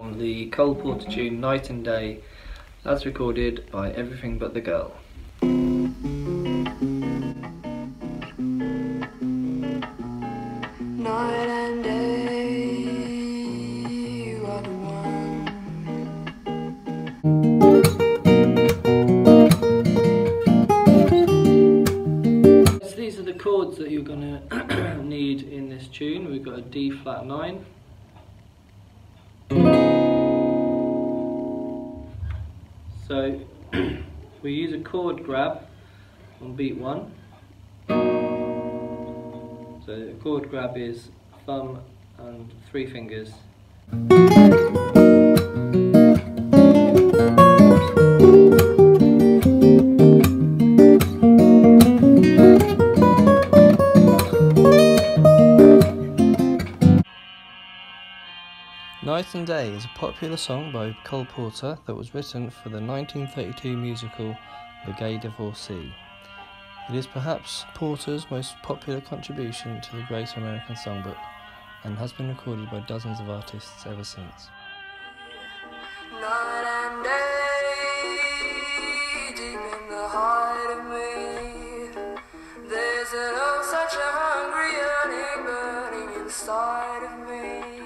on the Cole Porter tune Night and Day as recorded by Everything But the Girl. Night and day, you are the one. So these are the chords that you're going to need in this tune. We've got a D flat 9. So we use a chord grab on beat 1. So a chord grab is thumb and three fingers. Night and Day is a popular song by Cole Porter that was written for the 1932 musical The Gay Divorcee. It is perhaps Porter's most popular contribution to the Great American Songbook and has been recorded by dozens of artists ever since. There's such a hungry yearning burning inside of me.